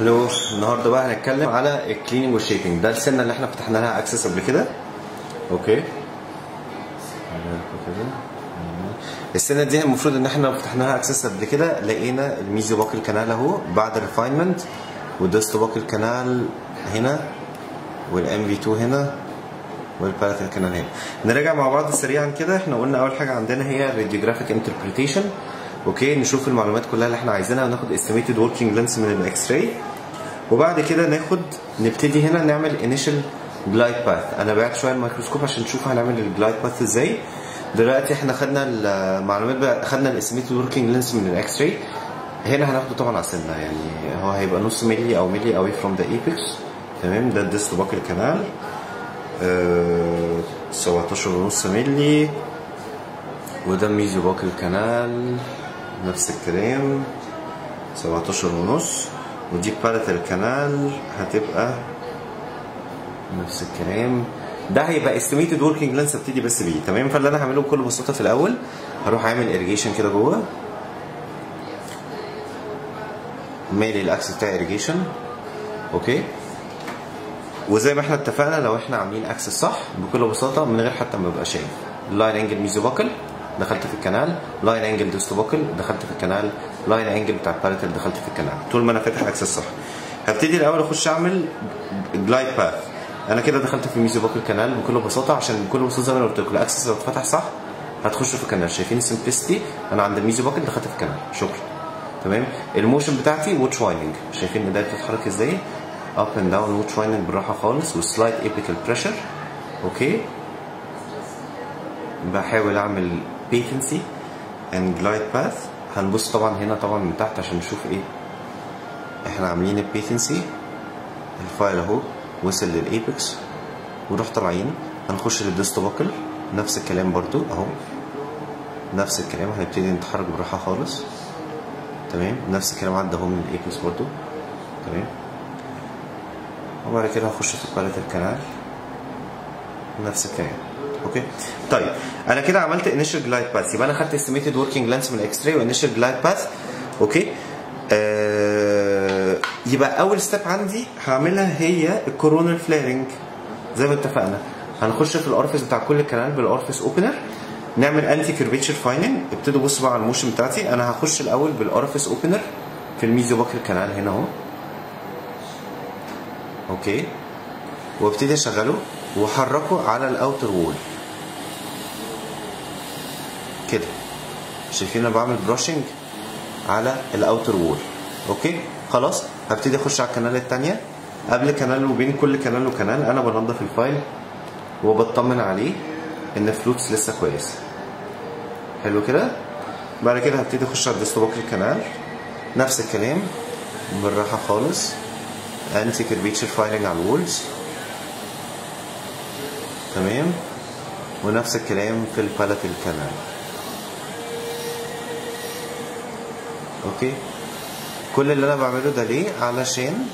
لو النهارده بقى هنتكلم على ال cleaning وال shaping ده السنة اللي إحنا فتحنا لها access قبل كده. Okay. السنة دي المفروض ان إحنا فتحنا لها access قبل كده لقينا ال mesiobuccal canal اهو بعد ال refinement وال distobuccal canal هنا وال MB2 هنا وال palatal canal هنا. نراجع مع بعض سريعا كده. إحنا قلنا أول حاجة عندنا هي ال radiographic interpretation Okay نشوف المعلومات كلها اللي إحنا عايزينها. وناخد estimated working length من ال X-ray وبعد كده ناخد نبتدي هنا نعمل initial glide path أنا بعت شوية الميكروسكوب عشان نشوف هنعمل ال glide path إزاي. دلوقتي إحنا خدنا المعلومات بقى خدنا ال estimated working length من ال X-ray هنا هناخده طبعا على سنة يعني هو هيبقى نص ملي أو ملي away from the apex تمام؟ ده ال distobuccal canal أه 17 ونص ملي وده mesiobuccal canal نفس الكلام. 17 ونص. ودي palatal canal هتبقى نفس الكلام. ده هيبقى estimated working length ابتدي بس بيه تمام؟ فاللي أنا هعمله بكل بساطة في الأول هروح أعمل اريجيشن كده جوه. مالي ال access بتاع irrigation okay؟ وزي ما إحنا اتفقنا لو إحنا عاملين access صح بكل بساطة من غير حتى ما ابقى شايف. line angle mesiobuccal دخلت في ال canal line angle distobuccal دخلت في ال canal line angle بتاع ال palatal دخلت في ال canal. طول ما أنا فاتح access صح. هبتدي الأول أخش أعمل glide path أنا كده دخلت في ال mesiobuccal canal بكل بساطة عشان بكل بساطة زي ما أنا قلت لكم ال access لو اتفتح صح هتخشوا في ال canal. شايفين ال simplicity أنا عند ال mesiobuccal دخلت في ال canal. شكرا. تمام؟ ال motion بتاعتي watch winding شايفين ايديا بتتحرك إزاي؟ up and down watch winding بالراحة خالص و slight apical pressure Okay؟ بحاول أعمل patency and glide path هنبص طبعا هنا طبعا من تحت عشان نشوف إيه. إحنا عاملين ال patency ال file أهو وصل لل apex ونروح طالعين. هنخش لل distobuccal نفس الكلام برضو أهو. نفس الكلام. هنبتدي نتحرك بالراحه خالص. تمام. نفس الكلام عدى أهو من ال apex برضو. تمام. وبعد كده هخش في palatal canal نفس الكلام. Okay؟ طيب أنا كده عملت initial glide path يبقى أنا خدت estimated working length من ال X-ray و initial glide path okay؟ آه يبقى أول step عندي هعملها هي ال coronal flaring زي ما اتفقنا. هنخش في ال orifice بتاع كل canal بال orifice opener نعمل anticurvature filing ابتدوا بصوا بقى على ال motion بتاعتي. أنا هخش الأول بال orifice opener في ال mesiobuccal canal هنا أهو. Okay؟ وابتدي أشغله وأحركه على ال outer wall كده. شايفين أنا بعمل brushing على ال outer wall okay؟ خلاص هبتدي أخش على ال canal الثانية قبل canal وبين كل canal و canal أنا بنضف ال file وبطمن عليه إن ال flutes لسه كويس. حلو كده؟ بعد كده هبتدي أخش على ال disto-buccal canal. نفس الكلام بالراحة خالص. انتي curvature filing على ال walls تمام؟ ونفس الكلام في ال palatal canal okay؟ كل اللي أنا بعمله ده ليه؟ علشان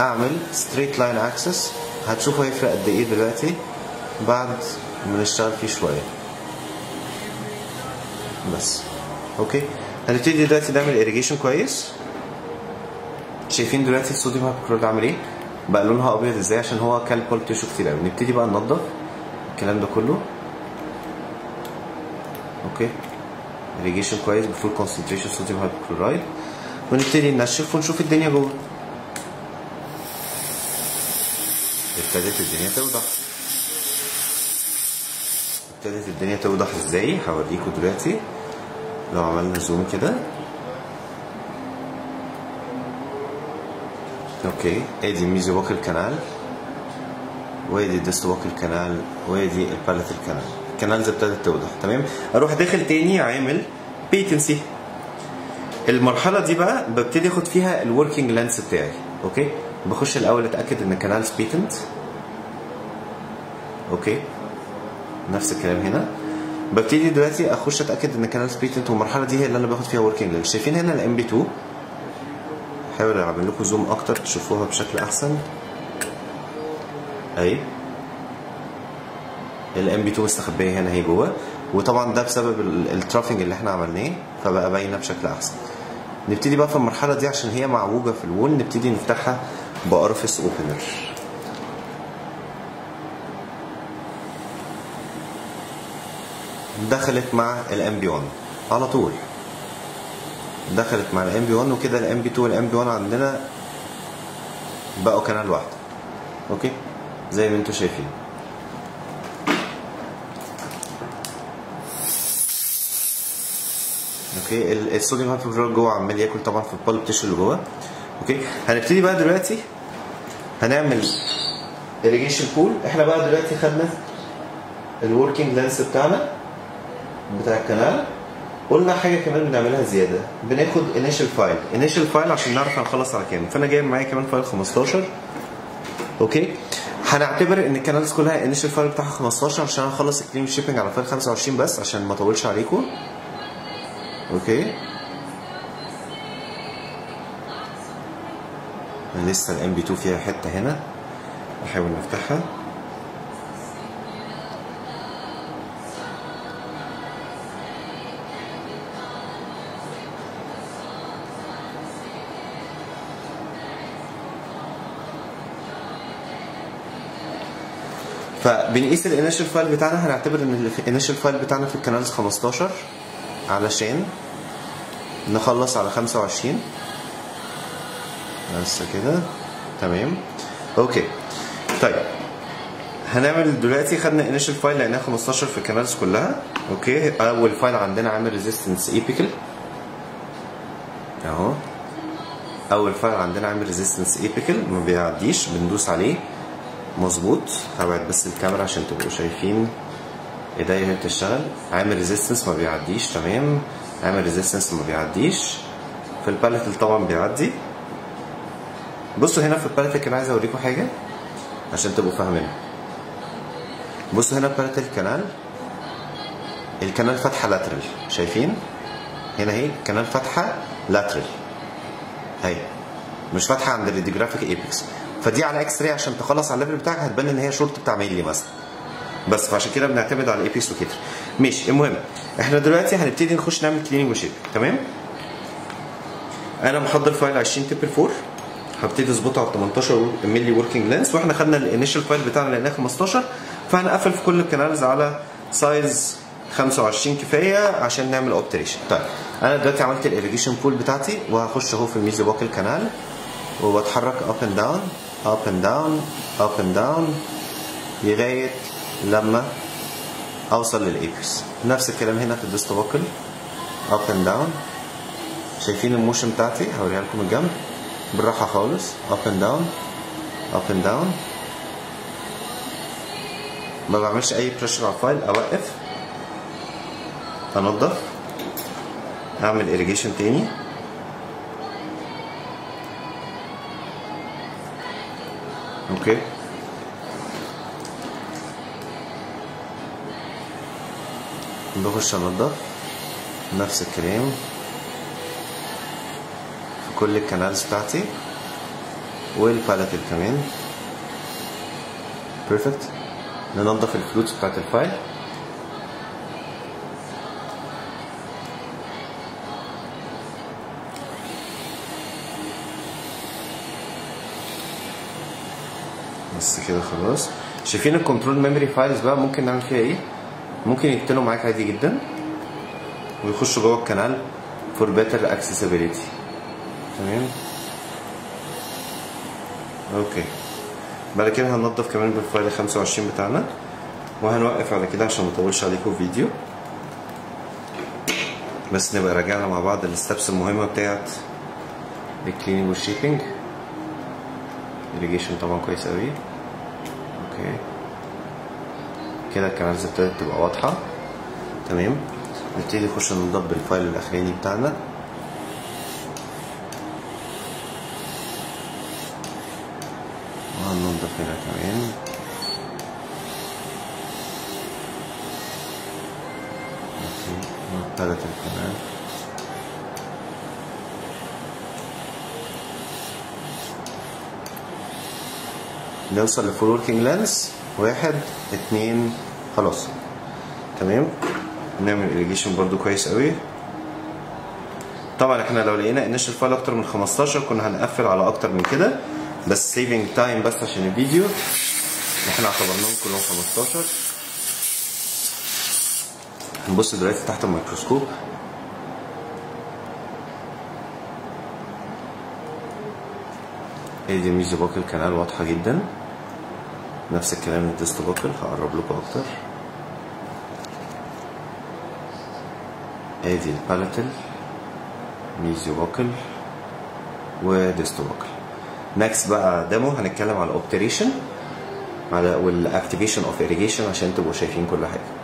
أعمل straight line access هتشوفوا هيفرق قد إيه دلوقتي؟ بعد ما نشتغل فيه شوية. بس. okay؟ هنبتدي دلوقتي نعمل اريجيشن كويس. شايفين دلوقتي ال sodium hypochlorite عامل إيه؟ بقى لونها أبيض إزاي؟ عشان هو كان pulp tissue كتير قوي نبتدي بقى ننضف الكلام ده كله. okay؟ irrigation كويس ب full concentration sodium hypochlorite ونبتدي ننشف ونشوف الدنيا جوه ابتدت الدنيا توضح. ابتدت الدنيا توضح إزاي؟ هوريكم دلوقتي. لو عملنا zoom كده. okay. أدي mesio-buccal canal. وأدي ال disto-buccal canal. وأدي ال palatal canal ال canals ابتدت توضح تمام؟ أروح داخل تاني عامل patency المرحلة دي بقى ببتدي اخد فيها ال working length بتاعي. okay؟ بخش الأول أتأكد إن ال canals patent okay؟ نفس الكلام هنا. ببتدي دلوقتي أخش أتأكد إن ال canals patent والمرحلة دي هي اللي أنا باخد فيها working length شايفين هنا ال MB 2 أحاول أعمل لكم zoom أكتر تشوفوها بشكل أحسن. أهي. ال MB 2 مستخبية هنا اهي جوه. وطبعا ده بسبب ال troughing اللي إحنا عملناه فبقى باينة بشكل أحسن. نبتدي بقى في المرحلة دي عشان هي معوجة في ال wall نبتدي نفتحها ب orifice opener دخلت مع ال MB 1 على طول. دخلت مع ال MB 1 وكده ال MB 2 وال MB 1 عندنا بقوا canal واحدة okay؟ زي ما أنتم شايفين. okay. ال- ال sodium hypochlorite جوه عمال يأكل طبعا في ال pulp tissue اللي جوه okay. هنبتدي بقى دلوقتي. هنعمل irrigation بول إحنا بقى دلوقتي خدنا ال working length بتاعنا بتاع ال canal. قلنا حاجة كمان بنعملها زيادة. بناخد initial file initial file عشان نعرف هنخلص على كام. فأنا جايب معايا كمان file 15 okay. هنعتبر إن ال canals كلها initial file بتاعها 15 عشان هخلص ال cleaning shaping على file 25 بس عشان ما أطولش عليكم. okay؟ لسه ال MB 2 فيها حتة هنا. نحاول نفتحها فبنقيس ال initial file بتاعنا. هنعتبر إن ال initial file بتاعنا في ال canals 15 علشان نخلص على 25 بس كده. تمام. okay. طيب. هنعمل دلوقتي خدنا initial file لقيناها 15 في ال canals كلها. okay. أول file عندنا عامل resistance apical أهو. أول file عندنا عامل resistance apical ما بيعديش. بندوس عليه. مظبوط. هبعد بس الكاميرا عشان تبقوا شايفين. ايديا وهي بتشتغل عامل resistance ما بيعديش تمام؟ عامل ريزيستنس ما بيعديش. في ال palatal طبعا بيعدي. بصوا هنا في ال palatal كان عايز أوريكم حاجة عشان تبقوا فاهمين بصوا هنا ال palatal canal ال canal فاتحه lateral شايفين؟ هنا اهي ال canal فاتحه lateral اهي. مش فاتحه عند ال radiographic apex فدي على x-ray عشان تخلص على ال level بتاعك هتبان إن هي شورت بتاع ميلي مثلا. بس فعشان كده بنعتمد على ال apex locator ماشي المهم إحنا دلوقتي هنبتدي نخش نعمل cleaning و shaping تمام؟ أنا محضر file 20 taper 4 هبتدي أظبطه على 18 مللي working length وإحنا خدنا ال initial file بتاعنا لقيناه 15 فهنقفل في كل ال canals على size 25 كفاية عشان نعمل obturation طيب أنا دلوقتي عملت ال irrigation pool بتاعتي وهخش أهو في ال mesio-buccal canal وبتحرك up and down up and down up and down لغاية لما أوصل لل apex. نفس الكلام هنا في ال disto-buccal up and down شايفين ال motion بتاعتي؟ هوريها لكم الجنب. بالراحة خالص. up and down up and down ما بعملش أي pressure على ال file أوقف. انضف أعمل irrigation تاني. okay بخش انضف نفس الكلام. في كل ال canals بتاعتي وال palatal كمان. perfect ننضف ال flutes بتاعت ال file. بس كده خلاص. شايفين ال controlled memory files بقى ممكن نعمل فيها إيه؟ ممكن يقتلوا معاك عادي جدا؟ ويخشوا جوه ال canal for better accessibility تمام؟ okay. بعد كده هننضف كمان بال file 25 بتاعنا وهنوقف على كده عشان ما اطولش عليكم فيديو. بس نبقى راجعنا مع بعض ال steps المهمة بتاعت ال cleaning وال shaping irrigation طبعا كويس قوي okay. كده ال canals ابتدت تبقى واضحة. تمام؟ نبتدي نخش ننضف بال file الأخراني بتاعنا. وهننضف هنا كمان. ابتدت ال canal نوصل ل full working length. واحد اتنين خلاص. تمام؟ نعمل irrigation برضو كويس قوي. طبعا إحنا لو لقينا initial file أكتر من 15 كنا هنقفل على أكتر من كده بس saving time بس عشان الفيديو. إحنا اعتبرناهم كلهم 15 نبص دلوقتي تحت الميكروسكوب. هي دي ال mesiobuccal canal واضحة جدا. نفس الكلام ال distobuccal هقرب لكم أكتر. ادي ال palatal mesiobuccal و distobuccal next بقى demo هنتكلم على obturation على وال activation of irrigation عشان تبقوا شايفين كل حاجة.